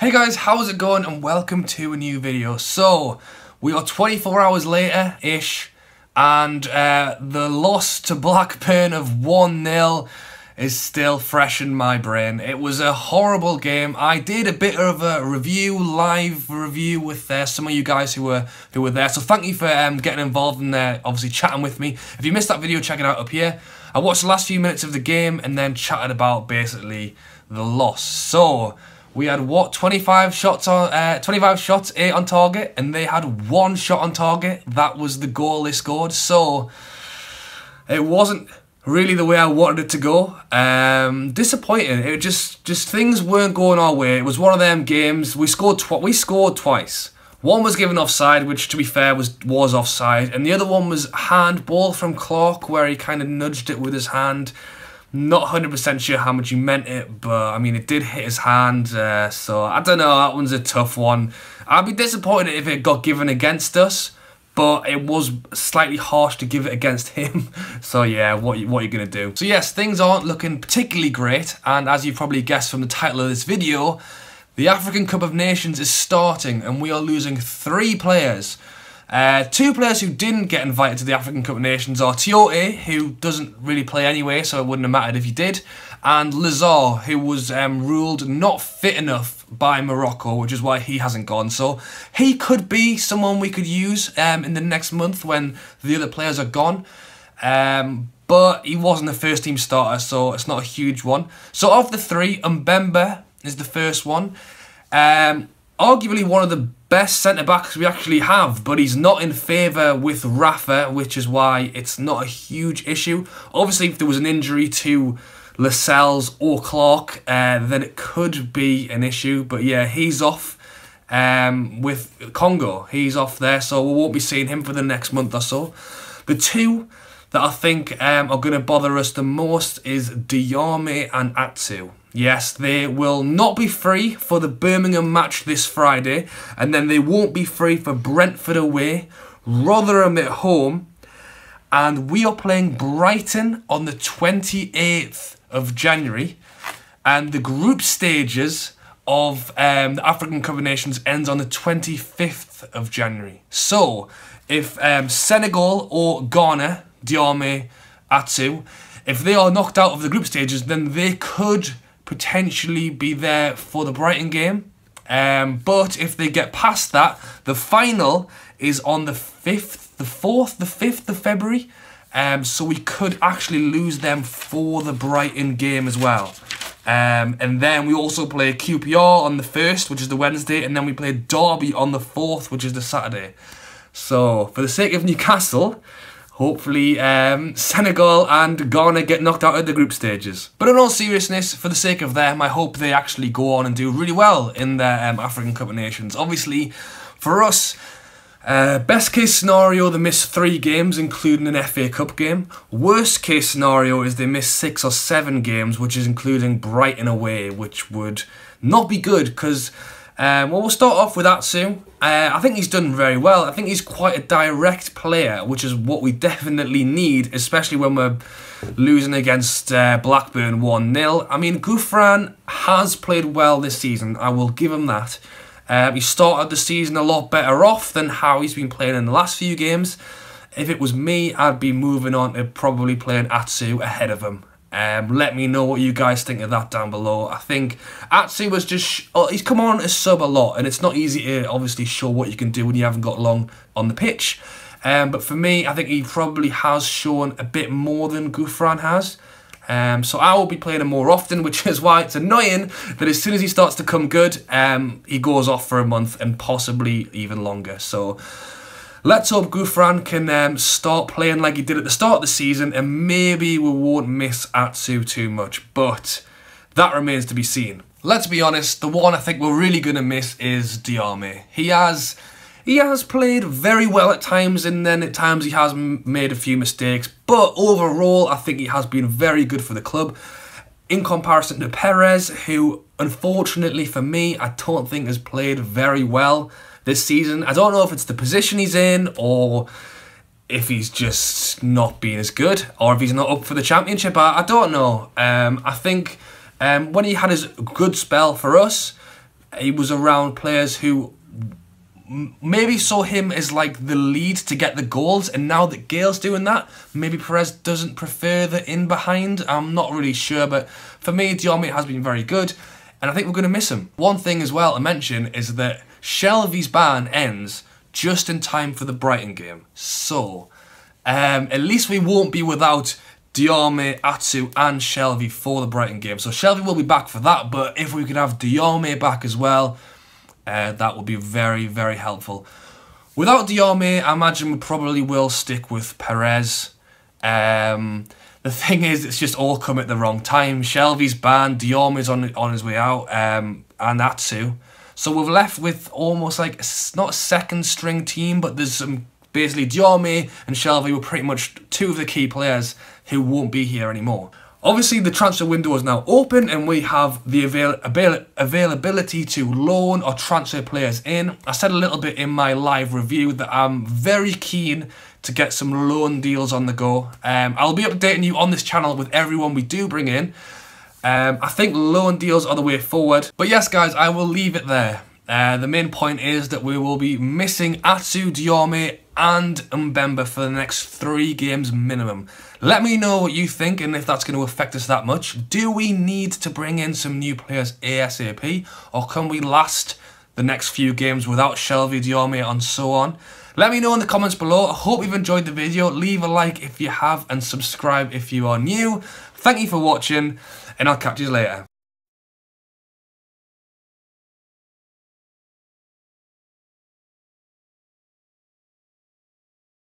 Hey guys, how's it going and welcome to a new video. So, we are 24 hours later-ish and uh, the loss to Blackburn of 1-0 is still fresh in my brain. It was a horrible game. I did a bit of a review, live review with uh, some of you guys who were who were there. So thank you for um, getting involved in there, obviously chatting with me. If you missed that video, check it out up here. I watched the last few minutes of the game and then chatted about basically the loss. So, we had what 25 shots on uh, 25 shots, eight on target, and they had one shot on target. That was the goal they scored. So it wasn't really the way I wanted it to go. Um, disappointing. It just just things weren't going our way. It was one of them games. We scored tw we scored twice. One was given offside, which to be fair was was offside, and the other one was handball from Clark, where he kind of nudged it with his hand. Not 100% sure how much he meant it, but I mean, it did hit his hand, uh, so I don't know, that one's a tough one. I'd be disappointed if it got given against us, but it was slightly harsh to give it against him. so yeah, what, what are you going to do? So yes, things aren't looking particularly great, and as you probably guessed from the title of this video, the African Cup of Nations is starting, and we are losing three players. Uh, two players who didn't get invited to the African Cup of Nations are Tiote, who doesn't really play anyway, so it wouldn't have mattered if he did, and Lazaar, who was um, ruled not fit enough by Morocco, which is why he hasn't gone. So he could be someone we could use um, in the next month when the other players are gone. Um, but he wasn't a first team starter, so it's not a huge one. So of the three, Mbemba is the first one. Um, arguably one of the best centre backs we actually have, but he's not in favour with Rafa, which is why it's not a huge issue. Obviously, if there was an injury to Lascelles or Clark, uh, then it could be an issue. But yeah, he's off um, with Congo. He's off there, so we won't be seeing him for the next month or so. The two that I think um, are going to bother us the most is Diame and Atsu. Yes, they will not be free for the Birmingham match this Friday, and then they won't be free for Brentford away, Rotherham at home, and we are playing Brighton on the 28th of January, and the group stages of um, the African Cup of Nations ends on the 25th of January. So, if um, Senegal or Ghana, Diame, Atsu, if they are knocked out of the group stages, then they could potentially be there for the Brighton game. Um, but if they get past that, the final is on the 5th, the 4th, the 5th of February. Um, so we could actually lose them for the Brighton game as well. Um, and then we also play QPR on the 1st, which is the Wednesday, and then we play Derby on the 4th, which is the Saturday. So, for the sake of Newcastle, hopefully um, Senegal and Ghana get knocked out of the group stages. But in all seriousness, for the sake of them, I hope they actually go on and do really well in their um, African Cup of Nations. Obviously, for us, uh, best case scenario, they miss three games, including an FA Cup game. Worst case scenario is they miss six or seven games, which is including Brighton away, which would not be good because um, well, we'll start off with Atsu. Uh, I think he's done very well. I think he's quite a direct player, which is what we definitely need, especially when we're losing against uh, Blackburn 1-0. I mean, Gouffran has played well this season. I will give him that. Um, he started the season a lot better off than how he's been playing in the last few games. If it was me, I'd be moving on to probably playing Atsu ahead of him. Um, let me know what you guys think of that down below. I think Atsu was just, oh, he's come on as sub a lot, and it's not easy to obviously show what you can do when you haven't got long on the pitch. Um, but for me, I think he probably has shown a bit more than Gouffran has. Um, so I will be playing him more often, which is why it's annoying that as soon as he starts to come good, um, he goes off for a month and possibly even longer. So Let's hope Gouffran can um, start playing like he did at the start of the season and maybe we won't miss Atsu too much, but that remains to be seen. Let's be honest, the one I think we're really going to miss is Diame. He has he has played very well at times and then at times he has made a few mistakes, but overall I think he has been very good for the club in comparison to Perez, who unfortunately for me I don't think has played very well this season. I don't know if it's the position he's in or if he's just not being as good or if he's not up for the championship. I, I don't know. Um, I think um, when he had his good spell for us, he was around players who maybe saw him as like the lead to get the goals and now that Gayle's doing that maybe Perez doesn't prefer the in behind I'm not really sure but for me Diame has been very good and I think we're going to miss him. One thing as well to mention is that Shelvey's ban ends just in time for the Brighton game so um, at least we won't be without Diame, Atsu and Shelvey for the Brighton game. So Shelvey will be back for that but if we could have Diame back as well uh, that would be very, very helpful. Without Diame, I imagine we probably will stick with Perez. Um, the thing is, it's just all come at the wrong time. Shelvey's banned, Diame's on on his way out, um, and Atsu. So we're left with almost like, not a second string team, but there's some, basically Diame and Shelvey were pretty much two of the key players who won't be here anymore. Obviously, the transfer window is now open and we have the avail avail availability to loan or transfer players in. I said a little bit in my live review that I'm very keen to get some loan deals on the go. Um, I'll be updating you on this channel with everyone we do bring in. Um, I think loan deals are the way forward. But yes, guys, I will leave it there. Uh, the main point is that we will be missing Atsu, Diame and Mbemba for the next three games minimum. Let me know what you think and if that's going to affect us that much. Do we need to bring in some new players ASAP or can we last the next few games without Shelvey, Diame and so on? Let me know in the comments below. I hope you've enjoyed the video. Leave a like if you have and subscribe if you are new. Thank you for watching and I'll catch you later.